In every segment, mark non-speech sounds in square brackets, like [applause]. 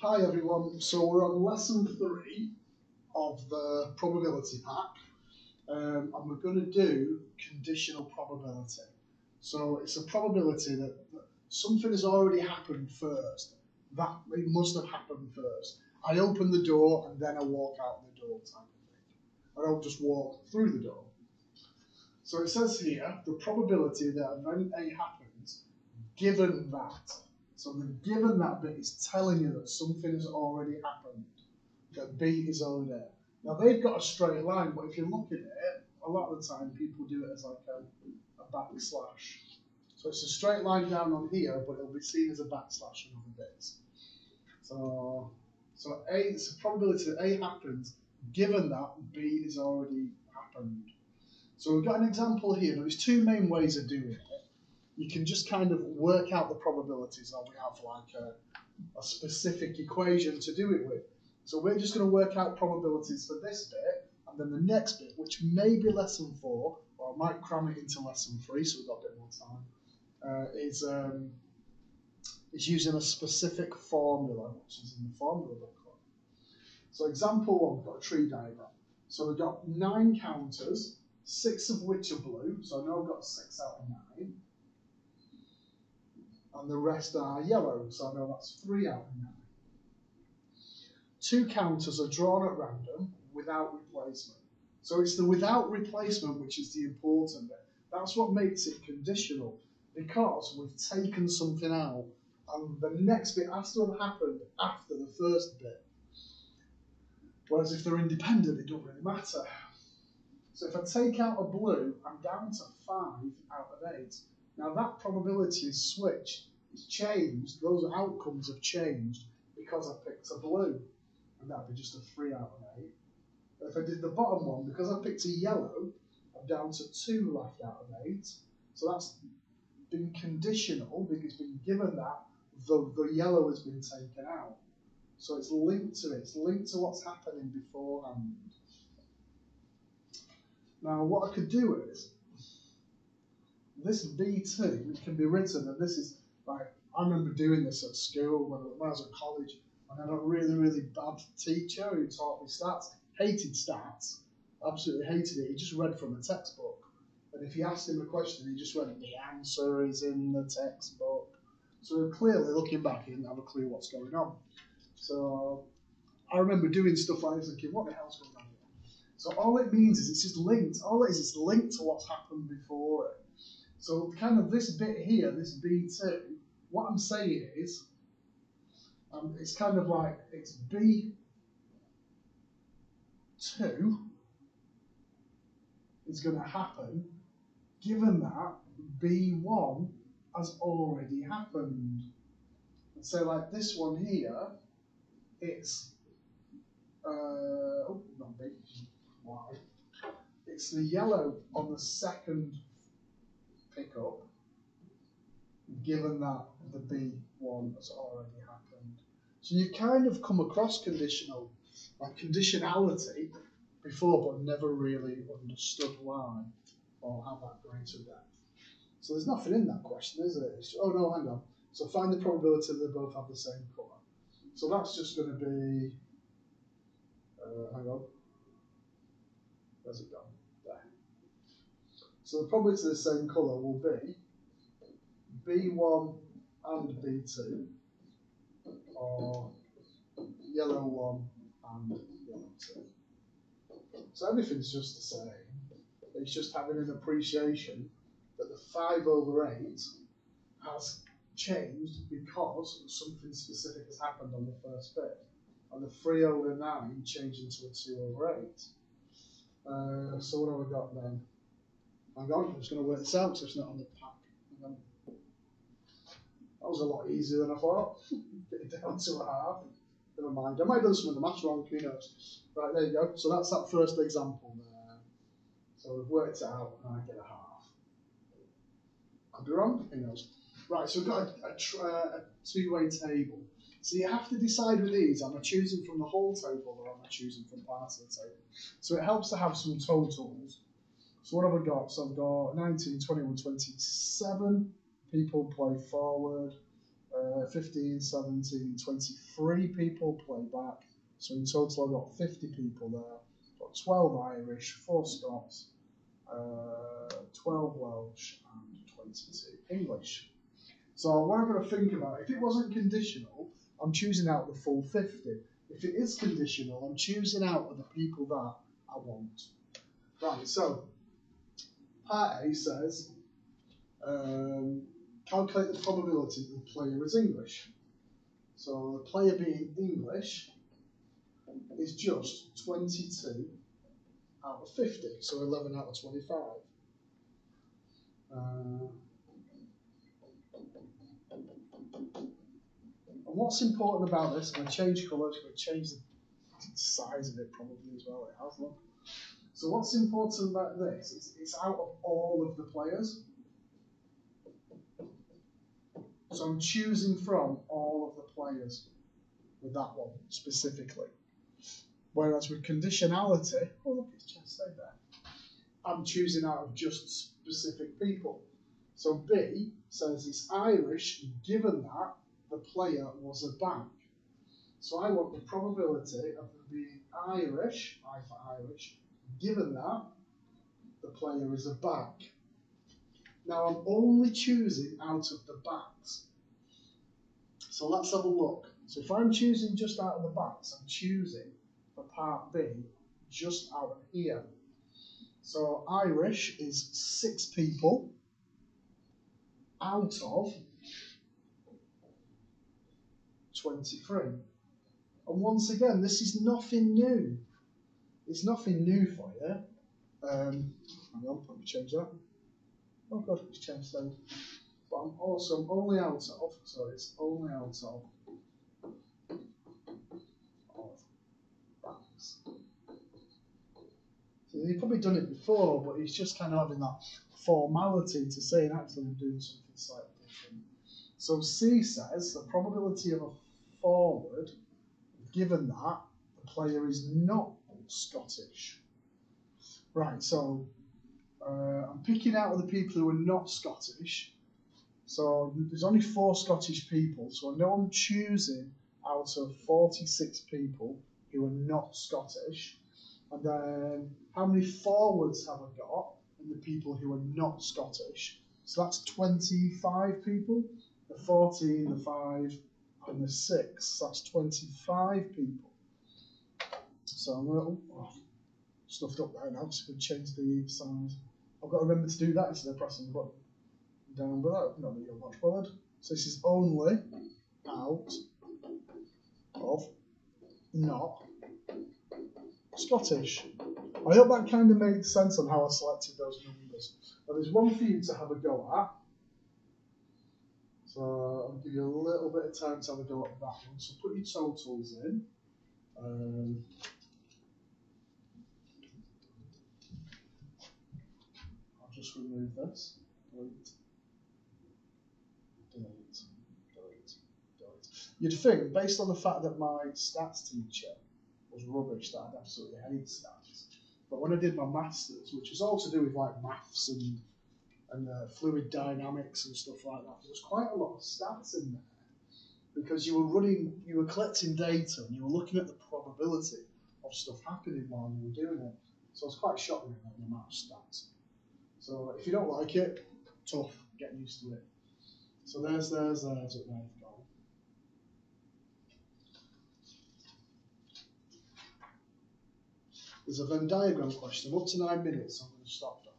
Hi everyone, so we're on lesson three of the probability pack um, and we're going to do conditional probability. So it's a probability that, that something has already happened first, that it must have happened first. I open the door and then I walk out the door type of thing. I don't just walk through the door. So it says here, the probability that event A happens given that so the given that bit is telling you that something has already happened, that B is already there. Now they've got a straight line, but if you look at it, a lot of the time people do it as like a, a backslash. So it's a straight line down on here, but it'll be seen as a backslash in other bits. So, so A, it's a probability that A happens, given that B has already happened. So we've got an example here. There's two main ways of doing it you can just kind of work out the probabilities and we have like a, a specific equation to do it with. So we're just going to work out probabilities for this bit, and then the next bit, which may be lesson four, or I might cram it into lesson three, so we've got a bit more time, uh, is um, is using a specific formula, which is in the formula booklet. So example one, we've got a tree diagram. So we've got nine counters, six of which are blue, so I know I've got six out of nine and the rest are yellow, so I know that's three out of nine. Two counters are drawn at random without replacement. So it's the without replacement which is the important bit. That's what makes it conditional, because we've taken something out, and the next bit has to have happened after the first bit. Whereas if they're independent, it do not really matter. So if I take out a blue, I'm down to five out of eight. Now that probability is switched. It's changed. Those outcomes have changed because I picked a blue. And that'd be just a three out of eight. But if I did the bottom one, because I picked a yellow, I'm down to two left out of eight. So that's been conditional because it's been given that the, the yellow has been taken out. So it's linked to it. It's linked to what's happening beforehand. Now, what I could do is this B2 which can be written, and this is like, I remember doing this at school when, when I was at college, and I had a really, really bad teacher who taught me stats, hated stats, absolutely hated it. He just read from the textbook. And if you asked him a question, he just went, the answer is in the textbook. So clearly, looking back, he didn't have a clue what's going on. So I remember doing stuff like this, thinking, what the hell's going on here? So all it means is it's just linked. All it is, it's linked to what's happened before it. So kind of this bit here, this B2, what I'm saying is, um, it's kind of like it's B2 is going to happen given that B1 has already happened. So like this one here, it's, uh, oh, not B, Y. It's the yellow on the second pickup, given that the B1 has already happened. So you've kind of come across conditional, like conditionality before, but never really understood why or how that greater depth. So there's nothing in that question, is? Just, oh no, hang on. So find the probability that they both have the same colour. So that's just going to be, uh, hang on, where's it gone? So the probability of the same colour will be B1 and B2, or yellow 1 and yellow 2. So everything's just the same. It's just having an appreciation that the 5 over 8 has changed because something specific has happened on the first bit. And the 3 over 9 changed into a 2 over 8. Uh, so what have we got then? Hang on, I'm going to work this out so it's not on the pack. That was a lot easier than I thought. [laughs] Down to a half. Never mind. I might have done some of the maths wrong, who knows. Right, there you go. So that's that first example there. So we've worked it out and I get a half. Could be wrong, who knows. Right, so we've got a, a, uh, a two-way table. So you have to decide with these, am I choosing from the whole table or am I choosing from part of the table? So it helps to have some totals so what have I got? So I've got 19, 21, 27 people play forward. uh, 15, 17, 23 people play back. So in total, I've got 50 people there. Got 12 Irish, 4 Scots, uh, 12 Welsh, and 22 English. So what I'm going to think about, if it wasn't conditional, I'm choosing out the full 50. If it is conditional, I'm choosing out the people that I want. Right, so part A says um, calculate the probability that the player is English. So the player being English is just 22 out of 50, so 11 out of 25. Uh, and what's important about this, I'm going to change colours, I'm going to change the size of it probably as well, it has, look. So what's important about this is it's out of all of the players. So I'm choosing from all of the players with that one specifically. Whereas with conditionality, oh look, it's just stayed there. I'm choosing out of just specific people. So B says it's Irish, given that the player was a bank. So I want the probability of them being Irish, I for Irish, given that the player is a back. Now I'm only choosing out of the backs. So let's have a look. So if I'm choosing just out of the backs, I'm choosing for part B just out of here. So Irish is six people out of 23. And once again, this is nothing new. It's nothing new for you. Um, hang on, let me change that. Oh god, it's changed those. But I'm also I'm only out of, so it's only out of, of. So you've probably done it before, but it's just kind of having that formality to say actually I'm doing something slightly different. So C says the probability of a forward, given that the player is not Scottish. Right, so uh, I'm picking out of the people who are not Scottish. So there's only four Scottish people, so I know I'm choosing out of 46 people who are not Scottish. And then how many forwards have I got in the people who are not Scottish? So that's 25 people. The 14, the 5, and the 6. That's 25 people. So I'm going to, oh, stuffed up there now, so I can change the size. I've got to remember to do that instead of pressing the button down below. Not that you're much bothered. So this is only out of not Scottish. I hope that kind of made sense on how I selected those numbers. Now there's one for you to have a go at. So I'll give you a little bit of time to have a go at that one. So put your totals in. Um, I'll just remove this. Delete. Delete. Delete. Delete. You'd think, based on the fact that my stats teacher was rubbish, that I'd absolutely hate stats. But when I did my masters, which was all to do with like maths and and uh, fluid dynamics and stuff like that, there was quite a lot of stats in there because you were running, you were collecting data and you were looking at the probability of stuff happening while you were doing it. So I was quite shocked with the amount of stats. So if you don't like it, tough, get used to it. So there's, there's, there's it, there you go. There's a Venn diagram question. Up to nine minutes, I'm going to stop that.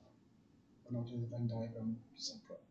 And I'll do the Venn diagram separate.